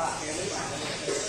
は。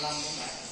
35 đến 7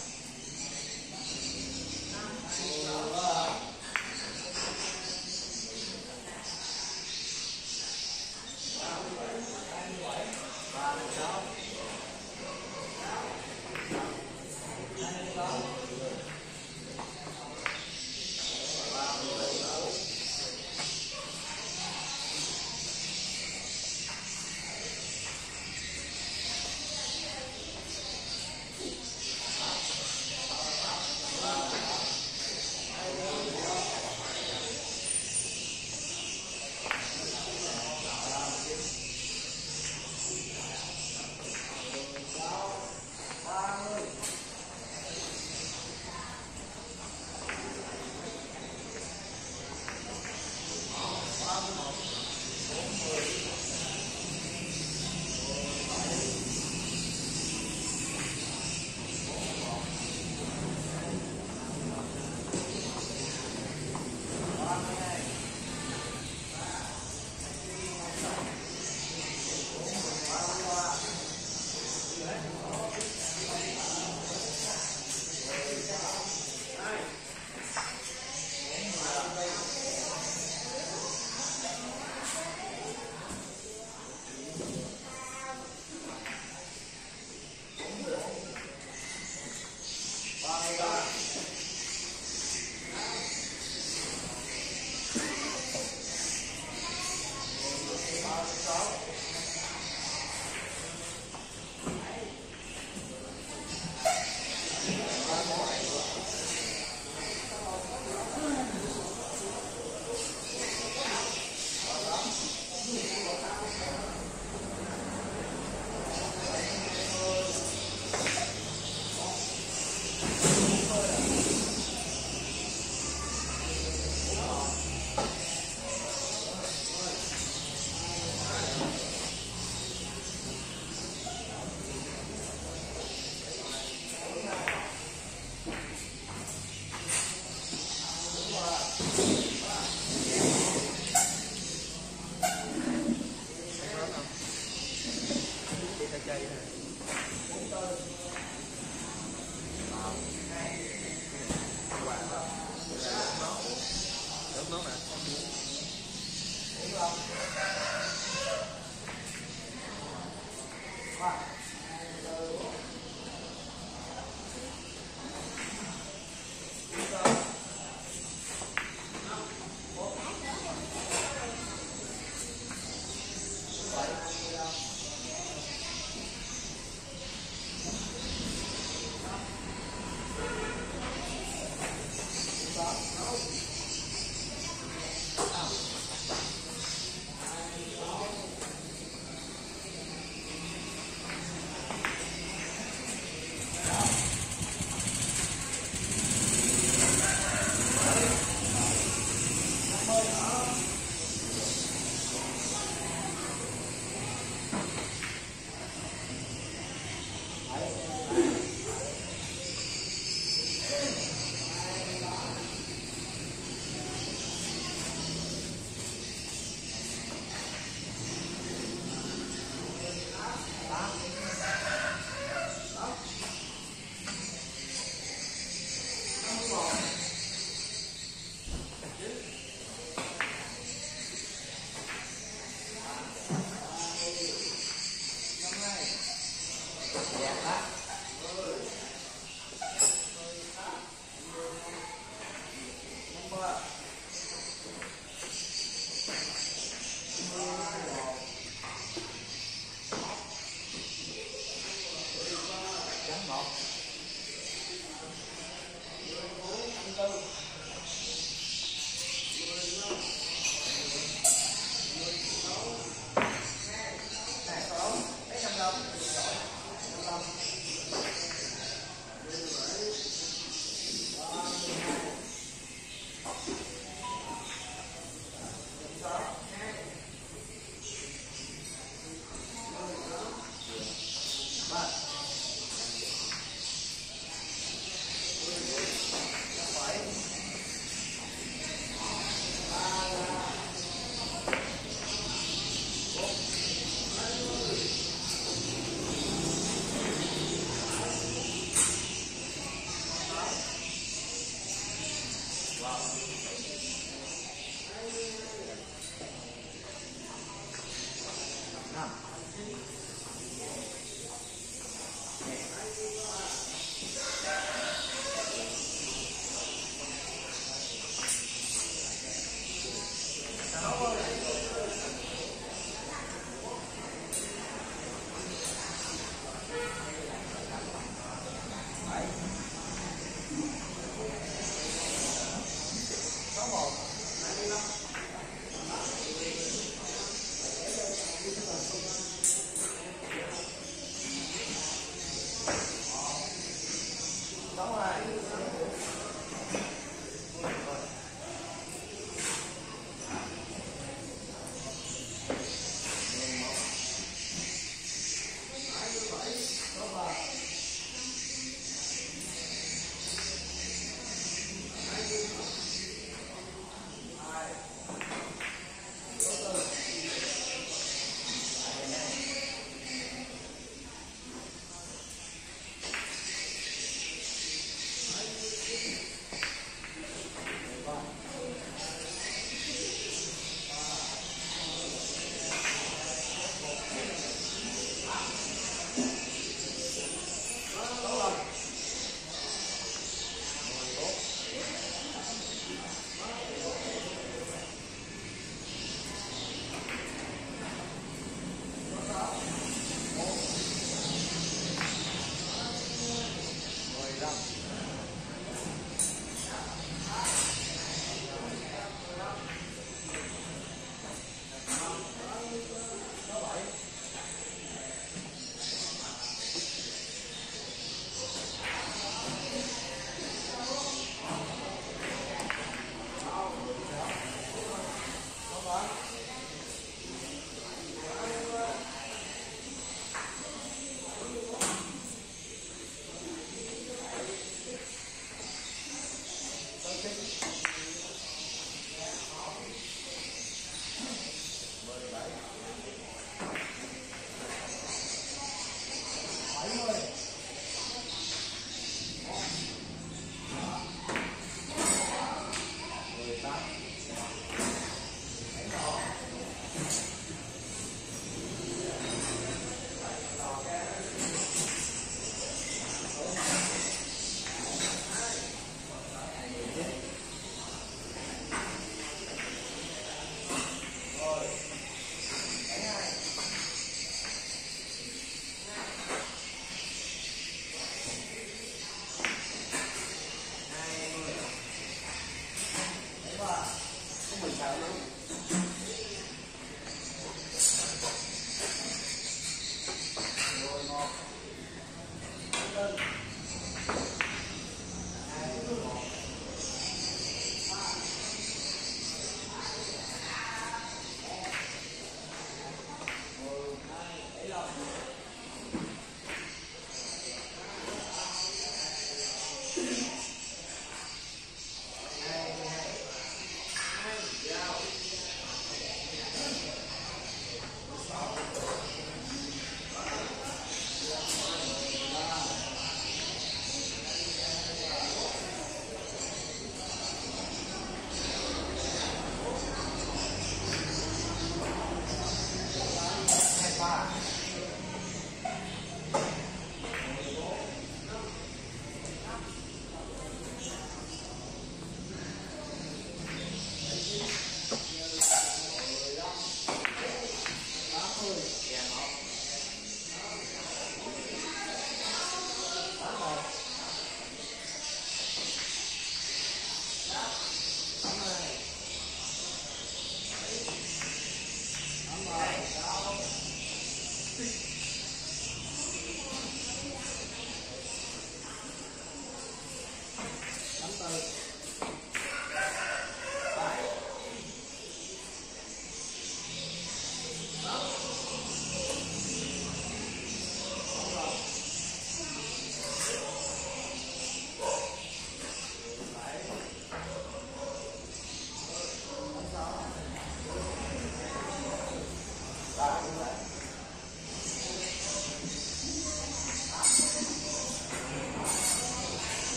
混淆吗？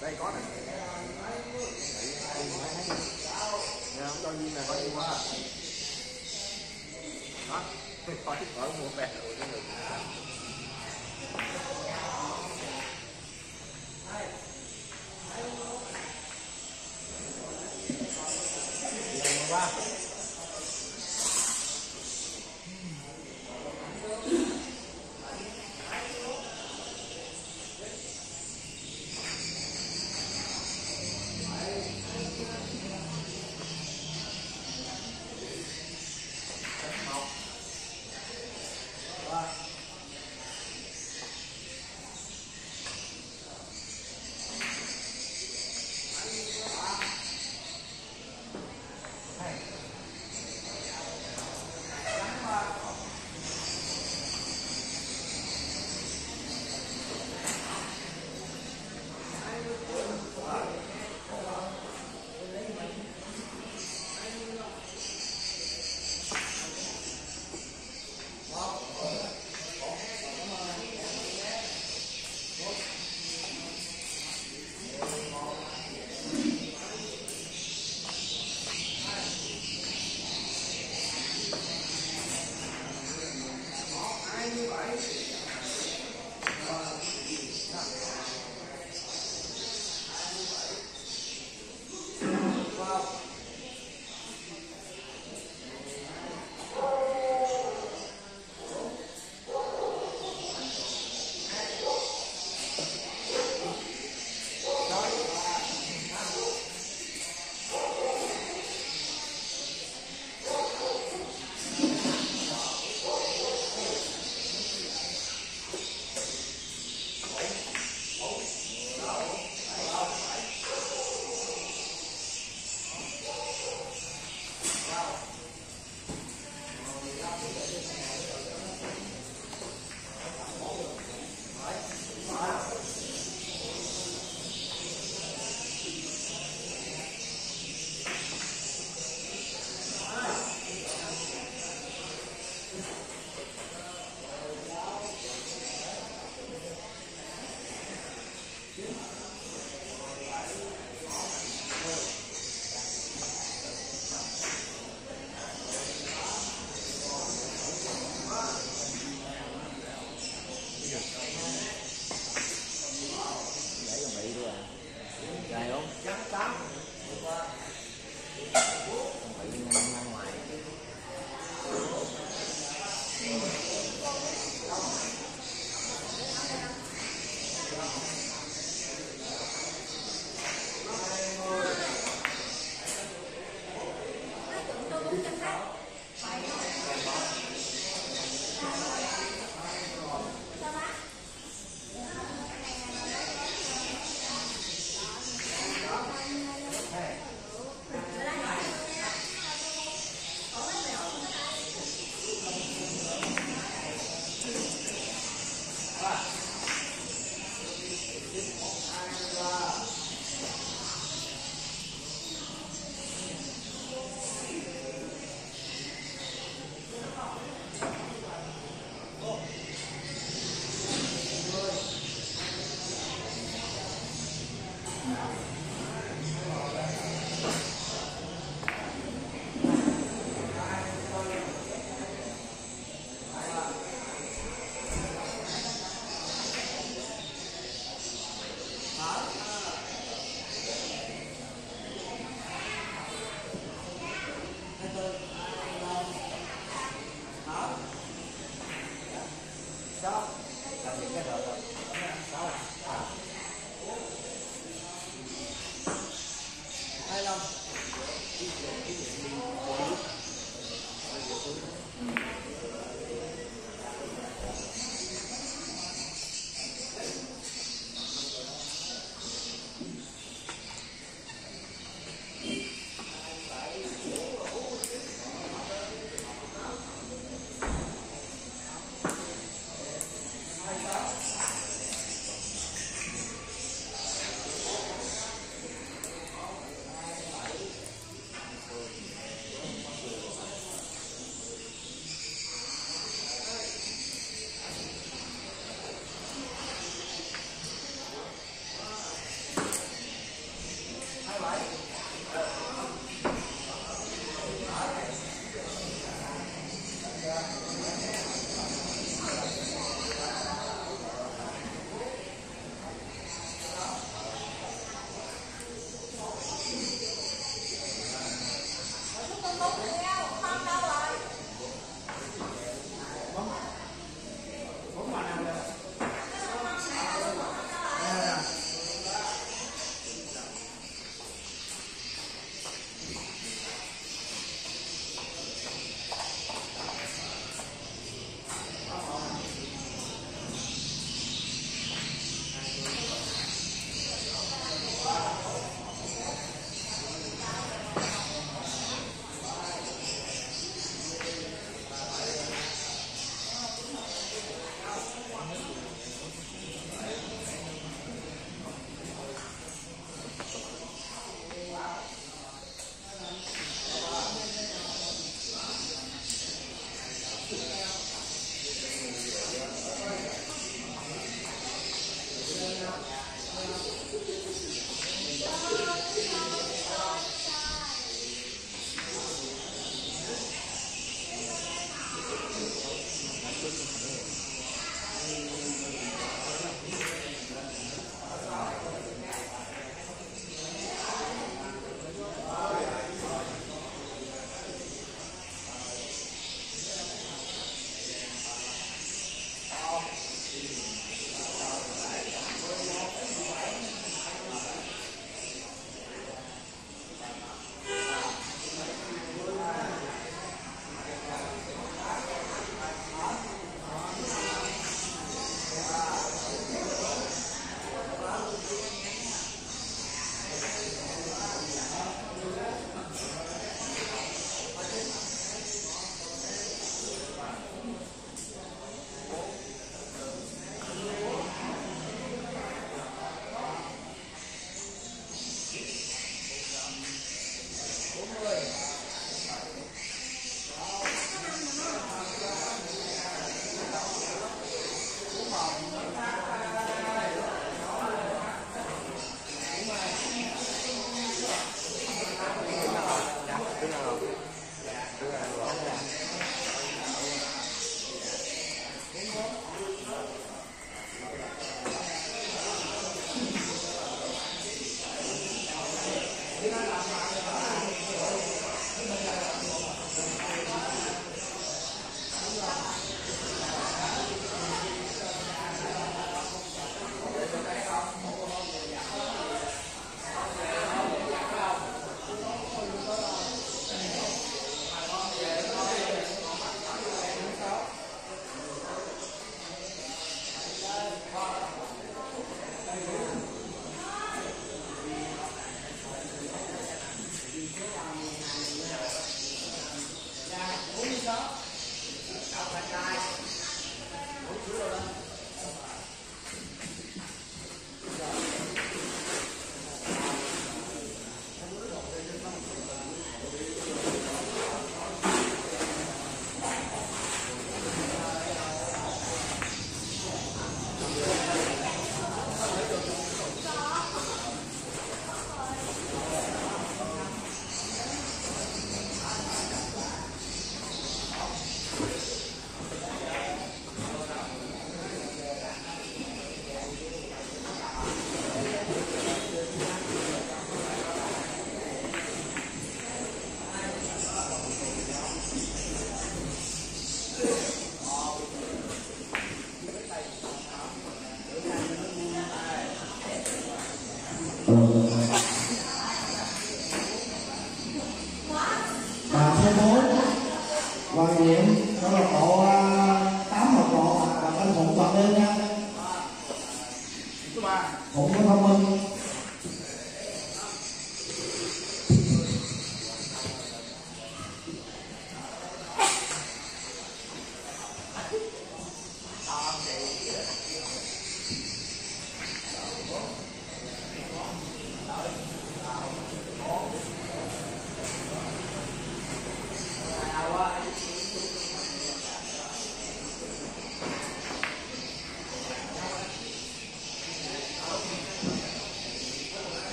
Đây, có này. Nghe không cho nhiên là có nhiên quá. Đó coi khỏi mua bè rồi cái người Vá.